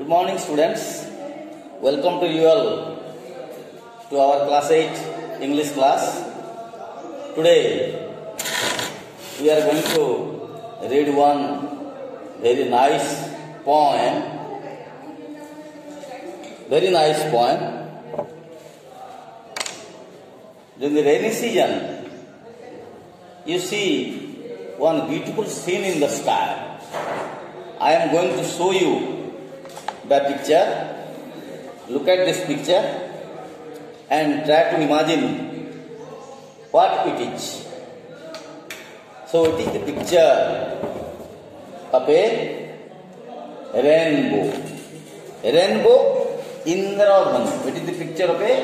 Good morning, students. Welcome to you all to our class 8 English class. Today we are going to read one very nice poem. Very nice poem. During the rainy season, you see one beautiful scene in the sky. I am going to show you the picture. Look at this picture and try to imagine what it is. So it is the picture of a rainbow. Rainbow Indradhanu. It is the picture of a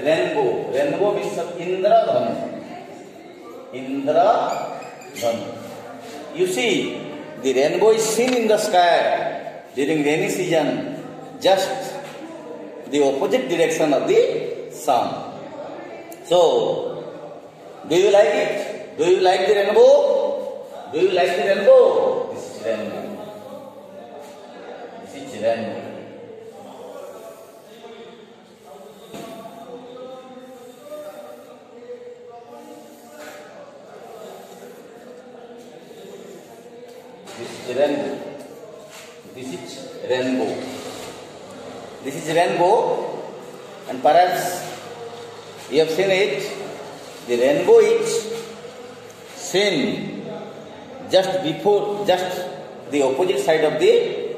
rainbow. Rainbow means Indradhanu. Indradhanu. You see, the rainbow is seen in the sky during rainy season, just the opposite direction of the sun. So, do you like it? Do you like the rainbow? Do you like the rainbow? This is rainbow. This is rainbow. This is rainbow. This is rainbow. This is rainbow, perhaps you have seen it. The rainbow is seen just before, just the opposite side of the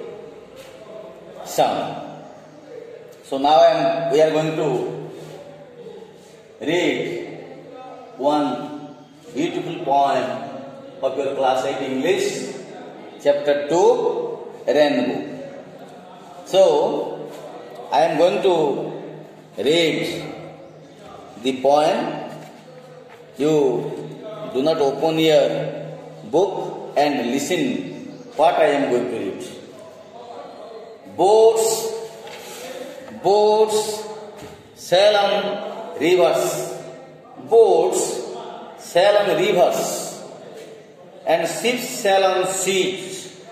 sun. So now I am, we are going to read one beautiful poem of your class 8 English chapter 2 rainbow so i am going to read the poem. You do not open your book and listen what i am going to read. Boats boats sail on rivers boats sail on rivers and ships sail on seas,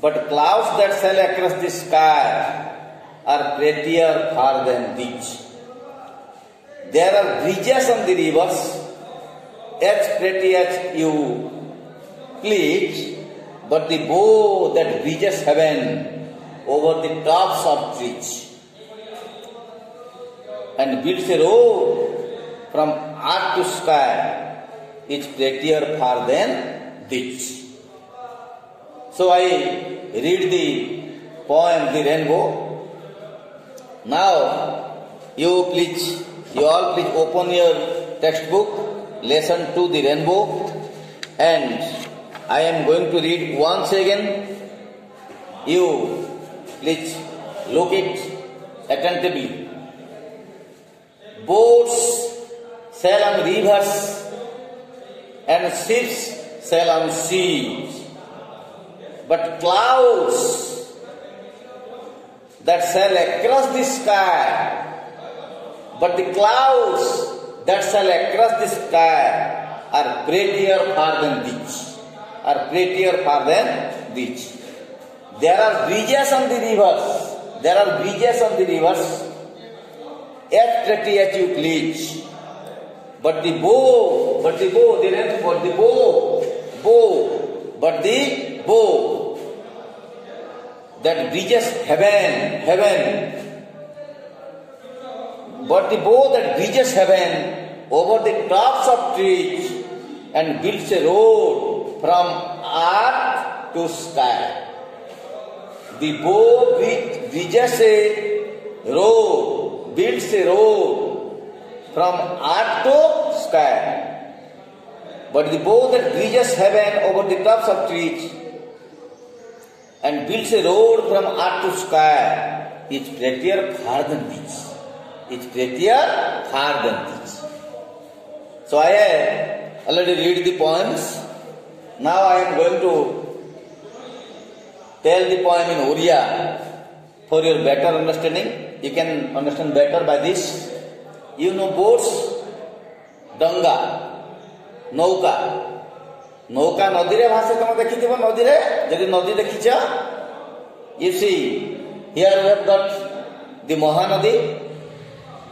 but clouds that sail across the sky are prettier far than these. There are bridges on the rivers, as pretty as you please, but the bow that bridges heaven over the tops of trees and builds a road from earth to sky is prettier far than this. So I read the poem The Rainbow. Now you please, you all please open your textbook, lesson to The Rainbow and I am going to read once again. You please look it attentively. Boats sail on rivers and ships sail on seas. But clouds that sail across the sky, but the clouds that sail across the sky are prettier far than these, are prettier far than these. There are bridges on the rivers, there are bridges on the rivers, as pretty as you please. But the bow, but the bow, the net, but the bow, bow, but the bow that bridges heaven, heaven. But the bow that bridges heaven over the tops of trees and builds a road from earth to sky. The bow bridges a road, builds a road from earth to sky. But the bow that bridges heaven over the tops of trees and builds a road from earth to sky is prettier far than this. is greater far than this. So I have already read the poems. Now I am going to tell the poem in Oriya for your better understanding. You can understand better by this. You know boats, danga, nauka. नौका नदी নৌকা নৌকা নদীরে ভাসে তুমি দেখিথিব নদীরে যদি নদী দেখিছ you see here got the Mahanadi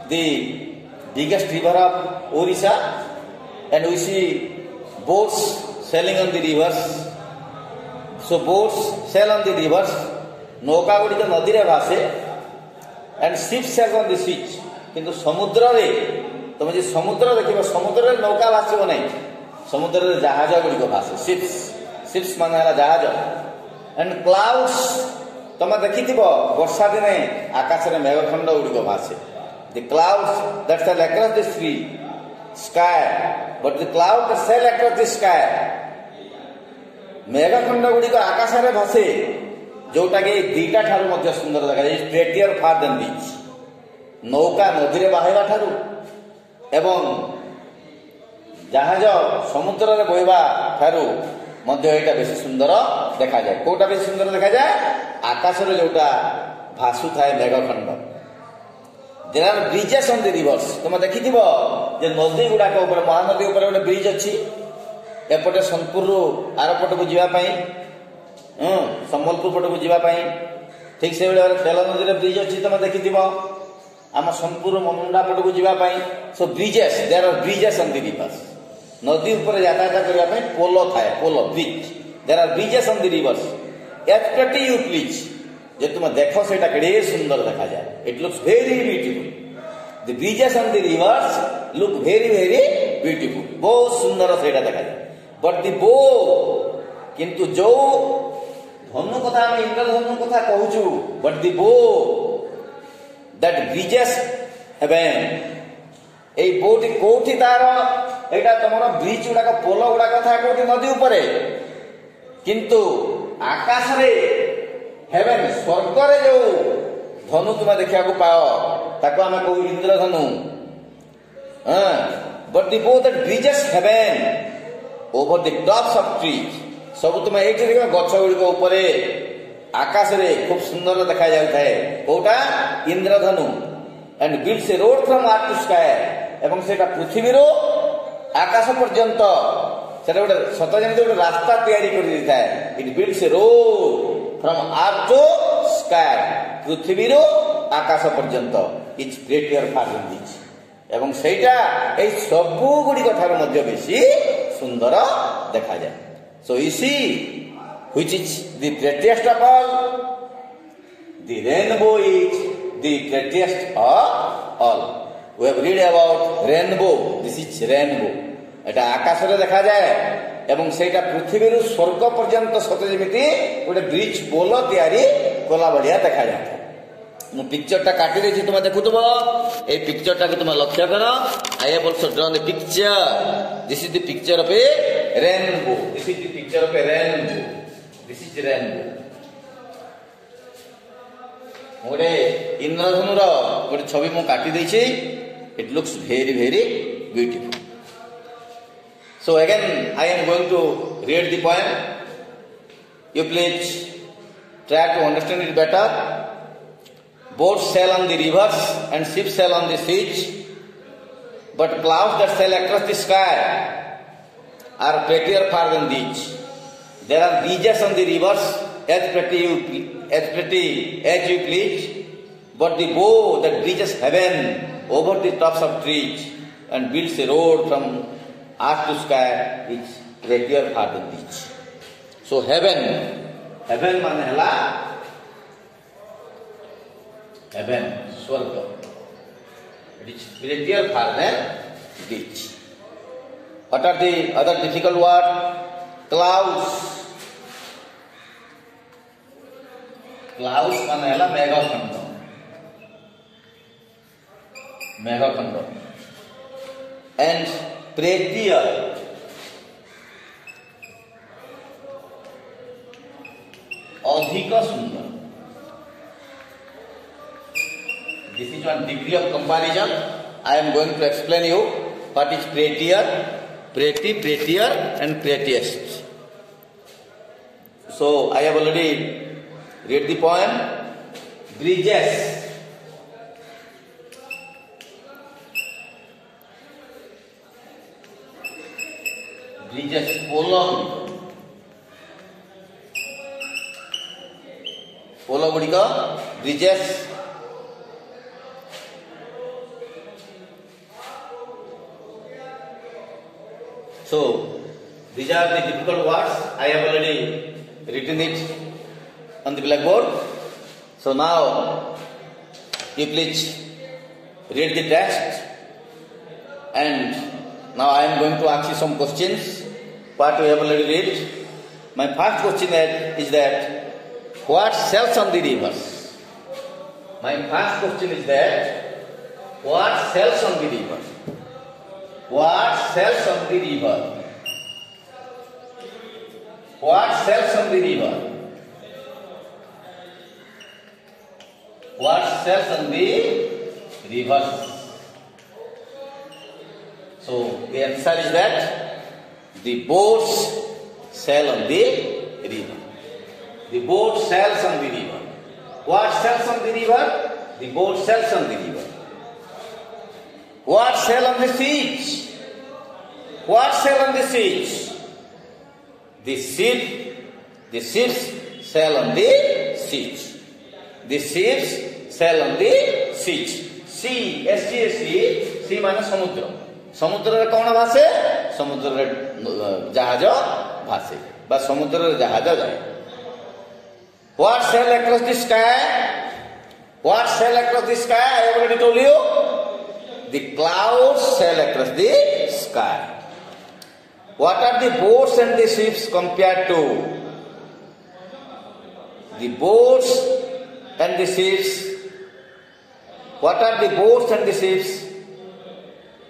the Mahanadi, the biggest river of Orissa, and we see boats sailing on the rivers. So boats sail on the rivers. ନୌକା ଗୁଡ଼ିକ ନଦୀରେ ଭାସେ and ship sail on the sea କିନ୍ତୁ ସମୁଦ୍ରରେ ତମେ ଯଦି ସମୁଦ୍ର ଦେଖିବ ସମୁଦ୍ରରେ ନୌକା ଭାସିବ ନାହିଁ ସମୁଦ୍ରରେ ଜାହାଜ ଗୁଡ଼ିକ ଭାସେ ସିପ୍ସ ସିପ୍ସ ମାନେ ହେଲା ଜାହାଜ ଆଣ୍ଡ କ୍ଲାଉଡ୍ସ ତମେ ଦେଖିଥିବ ବର୍ଷା ଦିନେ ଆକାଶରେ ମେଘଖଣ୍ଡ ଗୁଡ଼ିକ ଭାସେ the clouds that sail across the sea sky but the cloud that sail across the sky ମେଘଖଣ୍ଡ ଗୁଡ଼ିକ ଆକାଶରେ ଭାସେ ଯୋଉଟାକି ଦିଟା ଠାରୁ ମଧ୍ୟ ସୁନ୍ଦର ଦେଖାଯାଏ ଷ୍ଟ୍ରେଟିୟର ଫାର୍ ଦେନ୍ ବିଚ୍ ନୌକା ନଦୀରେ ବାହାଇବା ଠାରୁ ଏବଂ ଜାହାଜ ସମୁଦ୍ରରେ ବୋହିବା ଠାରୁ ମଧ୍ୟ ଏଇଟା ବେଶୀ ସୁନ୍ଦର ଦେଖାଯାଏ କୋଉଟା ବେଶୀ ସୁନ୍ଦର ଦେଖାଯାଏ ଆକାଶରେ ଯୋଉଟା ଭାସୁଥାଏ ମେଘଖଣ୍ଡ there are bridges on the rivers ତମେ ଦେଖିଥିବ ଯେ ନଦୀ ଗୁଡାକ ଉପରେ ମହାନଦୀ ଉପରେ ଗୋଟେ ବ୍ରିଜ ଅଛି ଏପଟେ ସୋନପୁରରୁ ଆର ପଟକୁ ଯିବା ପାଇଁ ହୁଁ ସମ୍ବଲପୁର ପଟକୁ ଯିବା ପାଇଁ ଠିକ ସେଇଭଳି ଭାବରେ ତେଲ ନଦୀରେ ବ୍ରିଜ ଅଛି ତମେ ଦେଖିଥିବ ଆମ ସୋନପୁର ମମୁଣ୍ଡା ପଟକୁ ଯିବା ପାଇଁ so bridges there are bridges on the rivers ନଦୀ ଉପରେ ଯାତାୟାତ କରିବା ପାଇଁ ପୋଲ ଥାଏ ପୋଲ bridge there are bridges on the rivers pretty you please যদি তোমরা দেখো সেটাকে রে সুন্দর দেখা যায়। It looks very beautiful the bridges and the rivers look very very beautiful বহু সুন্দর সেটা দেখা যায়। বট দি বো কিন্তু যৌ ধনু কথা আমি ইন্দ্রধনু কথা কହୁଛୁ বট দি বো দ্যাট ব্রিজেস হেভেন এই বোটি কোটি তার, এটা তোমার ব্রিজ গুড়াক পোল গুড়াক থাকে কোটি নদী উপরে। কিন্তু আকাশরে ହେବେନ ସ୍ୱର୍ଗରେ ଯୋଉ ଧନୁ ତୁମେ ଦେଖିବାକୁ ପାଅ ତାକୁ ଆମେ କହୁ ଇନ୍ଦ୍ରଧନୁ but the bow that bridges heaven over the tops of trees ସବୁ ତୁମେ ଏଇଠି ଦେଖିବ ଗଛ ଗୁଡ଼ିକ ଉପରେ ଆକାଶରେ ଖୁବ ସୁନ୍ଦର ଦେଖାଯାଉଥାଏ କୋଉଟା ଇନ୍ଦ୍ରଧନୁ and builds a road from earth to sky ଏବଂ ସେଇଟା ପୃଥିବୀରୁ ଆକାଶ ପର୍ଯ୍ୟନ୍ତ ସେଟା ଗୋଟେ ସତ ଯେମିତି ଗୋଟେ ରାସ୍ତା ତିଆରି କରିଦେଇଥାଏ ଇଟ୍ bills A road from earth to sky পৃথিবীরও আকাশ পর্যন্ত ইজ গ্রেটিয়ার ফার ইন এবং সেইটা এই সবুগুড়িক কথার মধ্যে বেশি সুন্দর দেখা যায় so easy which is the greatest of all the rainbow is the greatest of all we have read about rainbow this is rainbow এটা আকাশে দেখা যায়। ଏବଂ ସେଇଟା ପୃଥିବୀରୁ ସ୍ୱର୍ଗ ପର୍ଯ୍ୟନ୍ତ ସତ ଯେମିତି ଗୋଟେ ବ୍ରିଜ ପୋଲ ତିଆରି କଲା ଭଳିଆ ଦେଖାଯାଏ ମୁଁ ପିକ୍ଚରଟା କାଟି ଦେଇଛି ତୁମେ ଦେଖୁଥିବ ଏଇ ପିକ୍ଚରଟାକୁ ତୁମେ ଲକ୍ଷ୍ୟ କର I have also drawn the picture this is the picture of a rainbow this is the picture of a rainbow this is rainbow ମୁଁ ଗୋଟେ ଇନ୍ଦ୍ରଧନୁର ଗୋଟେ ଛବି ମୁଁ କାଟି ଦେଇଛି it looks very very beautiful So again, I am going to read the poem. You please try to understand it better. Boats sail on the rivers and ships sail on the seas, but clouds that sail across the sky are prettier far than these. There are beaches on the rivers as pretty you, as pretty as you please, but the bow that reaches heaven over the tops of trees and builds a road from asked to sky is greater far than this. So heaven, heaven मान हला heaven स्वर्ग it is greater far than this. What are the other difficult words? Clouds. Clouds मान है मेघखंड मेघखंड and brachial अधिक सुंदर this is one degree of comparison. I am going to explain you what is prettier pretty prettier and prettiest. So i have already read the poem. Bridges. Bridges, polo. ପୋଲ ଗୁଡ଼ିକ bridges So, these are the difficult words. I have already written it on the blackboard. So now, you please read the text and now I am going to ask you some questions. What we have already read. My first question is that what sells on the rivers? My first question is that what sells on the river? What sells on the river? What sells on the river? What sells on the rivers? So the answer is that The boats sail on the river. The boat sails on the river. What sails on the river? The boat sails on the river. What sail on the seas? What sail on the seas? The ship, the ships sail on the seas. The ships sail on the seas. Sea, S-E-A-C, sea माने समुद्र समुद्र रे कौन भाषे समुद्र रे ଜାହାଜ ଭାସେ ବା ସମୁଦ୍ରରେ ଜାହାଜ ଯାଏ What sail across the sky? What sail across the sky? I have already told you. The clouds sail across the sky. What are the boats and the ships compared to? The boats and the ships. What are the boats and the ships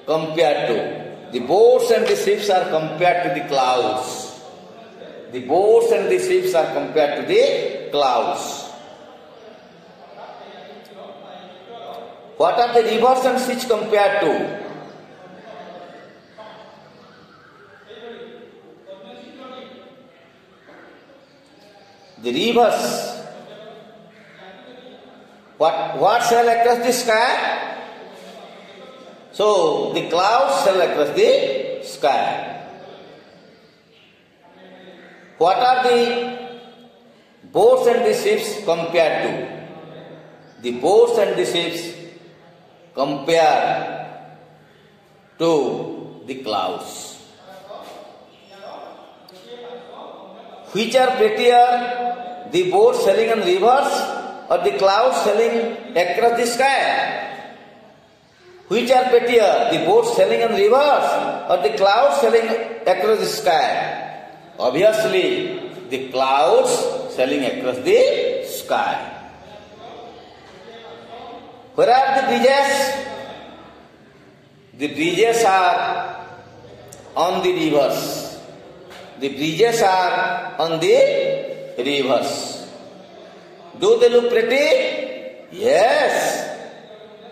compared to? the boats and the ships are compared to the clouds. The boats and the ships are compared to the clouds. What are the rivers and seas compared to? The rivers. What, what sail across the sky? So the clouds sail across the sky. What are the boats and the ships compared to? The boats and the ships compare to the clouds. Which are prettier, the boats sailing on rivers or the clouds sailing across the sky? Which are prettier, the boats sailing on rivers or the clouds sailing across the sky? Obviously, the clouds sailing across the sky. Where are the bridges? The bridges are on the rivers. The bridges are on the rivers. Do they look pretty? Yes.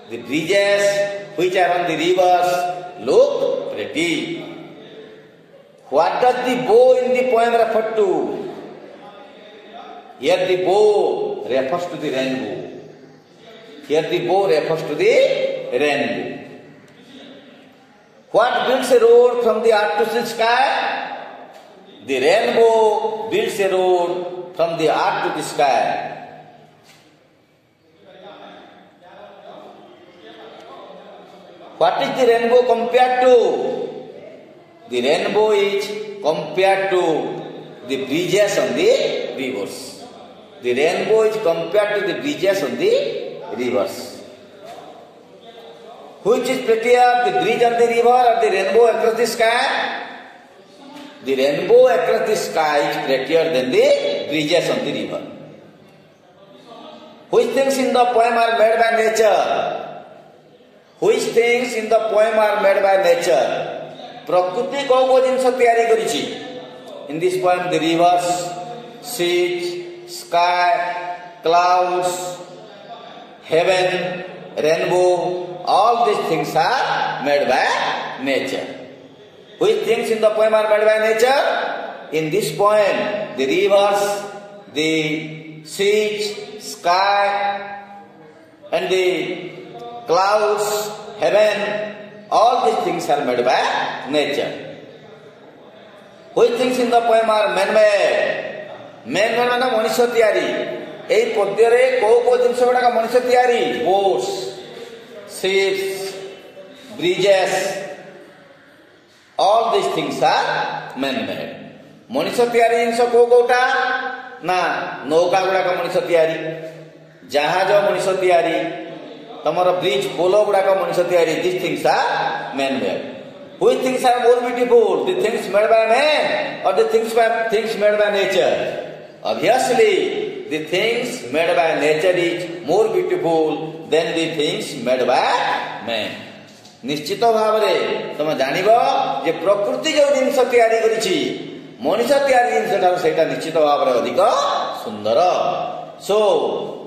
The bridges which are on the rivers look pretty. What does the bow in the poem refer to? Here the bow refers to the rainbow. Here the bow refers to the rainbow. What builds a road from the earth to the sky? The rainbow builds a road from the earth to the sky. What is the rainbow compared to? The rainbow is compared to the bridges on the rivers. The rainbow is compared to the bridges on the rivers. Which is prettier, the bridge on the river or the rainbow across the sky? The rainbow across the sky is prettier than the bridges on the river. Which things in the poem are made by nature? which things in the poem are made by nature? Prakruti ko ko jinsa in this poem the rivers seas sky clouds heaven rainbow all these things are made by nature. Which things in the poem are made by nature? In this poem the rivers the seas sky and the clouds, heaven, all these things are made by nature. Which things in the poem are man-made? Man-made ମାନେ ମଣିଷ ତିଆରି ଏଇ ପଦ୍ୟରେ କୋଉ କୋଉ ଜିନିଷ ଗୁଡାକ ମଣିଷ ତିଆରି boats ships bridges all this things are man made ମଣିଷ ତିଆରି ଜିନିଷ କୋଉ କୋଉଟା ନା ନୌକା ଗୁଡାକ ମଣିଷ ତିଆରି ଜାହାଜ ମଣିଷ ତିଆରି ତମର ବ୍ରିଜ ପୋଲ ଗୁଡାକ ମଣିଷ ତିଆରି this things are man made Which things are more beautiful? The things made by man or the things, by, things made by nature? Obviously, the things made by nature is more beautiful than the things made by man. ନିଶ୍ଚିତ ଭାବରେ ତମେ ଜାଣିବ ଯେ ପ୍ରକୃତି ଯୋଉ ଜିନିଷ ତିଆରି କରିଛି ମଣିଷ ତିଆରି ଜିନିଷଠାରୁ ସେଇଟା ନିଶ୍ଚିତ ଭାବରେ ଅଧିକ ସୁନ୍ଦର ସୋ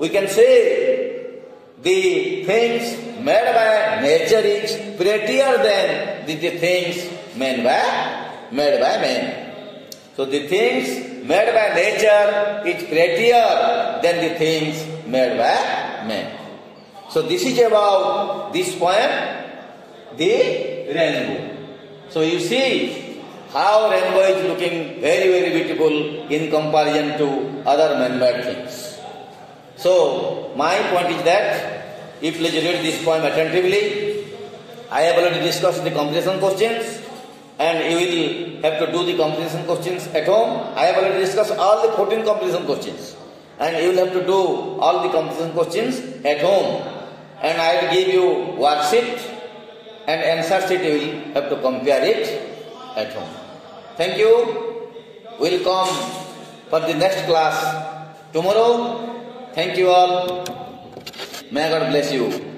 ୱି କ୍ୟାନ୍ ସେ the things made by nature is prettier than the, the things made by made by man. So the things made by nature is prettier than the things made by man. So this is about this poem, the rainbow. So you see how rainbow is looking very very beautiful in comparison to other man-made things. So, my point is that if you read this poem attentively, I have already discussed the comprehension questions and you will have to do the comprehension questions at home. I have already discussed all the 14 comprehension questions and you will have to do all the comprehension questions at home. And I will give you worksheet and answer sheet you will have to compare it at home. Thank you. We'll come for the next class tomorrow. Thank you all. May God bless you.